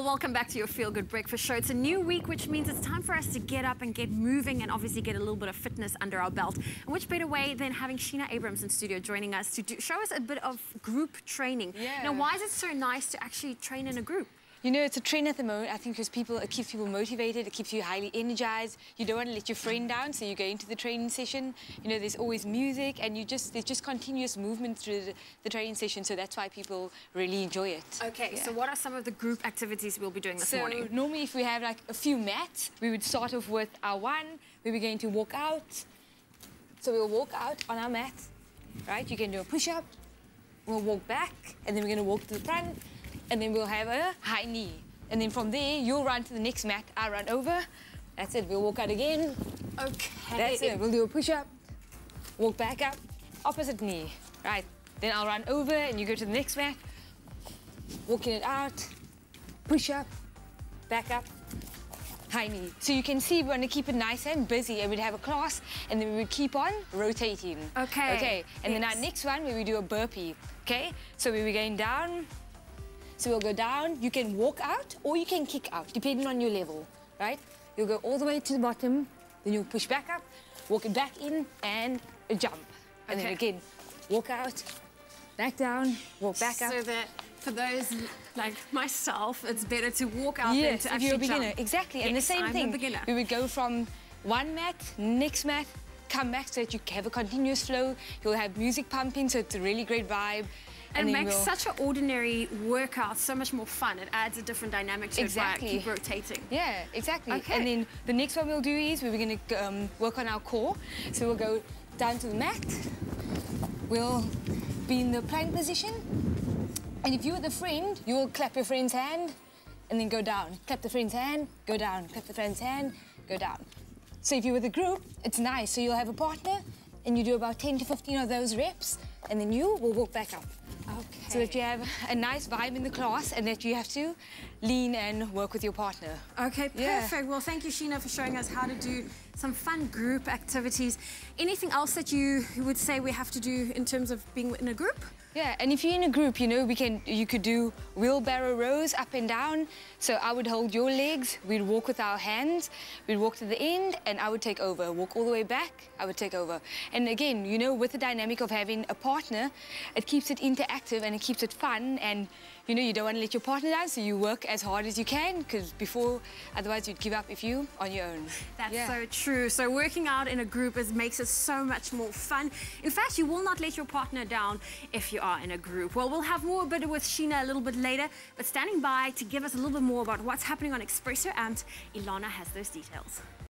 Well, welcome back to your Feel Good Breakfast Show. It's a new week, which means it's time for us to get up and get moving and obviously get a little bit of fitness under our belt. And which better way than having Sheana Abrahams in studio joining us to do, show us a bit of group training. Yeah. Now, why is it so nice to actually train in a group? You know, it's a trend at the moment, I think, because people, it keeps people motivated, it keeps you highly energized. You don't want to let your friend down, so you go into the training session. You know, there's always music, and you just, there's just continuous movement through the, the training session, so that's why people really enjoy it. Okay, Yeah. so what are some of the group activities we'll be doing this So morning? normally if we have like a few mats, we would start off with our one, we're going to walk out. So we'll walk out on our mat, right? You can do a push-up, we'll walk back, and then we're gonna walk to the front, and then we'll have a high knee. And then from there, you'll run to the next mat, I run over. That's it, we'll walk out again. Okay. That's it, we'll do a push-up, walk back up, opposite knee, right? Then I'll run over and you go to the next mat, walking it out, push up, back up, high knee. So you can see we want to keep it nice and busy and we'd have a class and then we would keep on rotating. Okay. Okay, and then our next one where we do a burpee, okay? So we were going down, so we'll go down, you can walk out or you can kick out, depending on your level, right? You'll go all the way to the bottom, then you'll push back up, walk it back in and a jump. And then again, walk out, back down, walk back up. So that for those like myself, it's better to walk out Yes, than to if you're a beginner, jump. exactly. and the same I'm a thing. beginner. We would go from one mat, next mat, come back so that you have a continuous flow. You'll have music pumping, so it's a really great vibe. And makes such an ordinary workout so much more fun. It adds a different dynamic to Exactly. it by keep rotating. Yeah, exactly. Okay. And then the next one we'll do is we're going to um, work on our core. So we'll go down to the mat. We'll be in the plank position. And if you're with a friend, you will clap your friend's hand and then go down. Clap the friend's hand, go down. Clap the friend's hand, go down. So if you're with a group, it's nice. So you'll have a partner and you do about 10 to 15 of those reps and then you will walk back up. Okay. So that you have a nice vibe in the class and that you have to lean and work with your partner. Okay, Yeah. perfect. Well, thank you, Sheana, for showing us how to do some fun group activities. Anything else that you would say we have to do in terms of being in a group? Yeah, and if you're in a group, you know, we can you could do wheelbarrow rows up and down. So I would hold your legs, we'd walk with our hands, we'd walk to the end, and I would take over. Walk all the way back, I would take over. And again, you know, with the dynamic of having a partner, it keeps it interactive and it keeps it fun. And you know, you don't want to let your partner down, so you work as hard as you can, because before, otherwise you'd give up if you on your own. That's Yeah. so true. So working out in a group is, makes it so much more fun. In fact, you will not let your partner down if you are in a group. Well, we'll have more a bit with Sheana a little bit later, but standing by to give us a little bit more about what's happening on Expresso Amped, Ilana has those details.